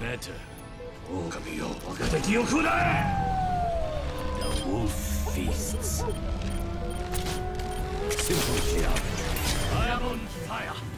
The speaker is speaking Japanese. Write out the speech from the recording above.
Better. 狼よ、若敵を食うな The wolf feasts. Simple geometry. I am on fire.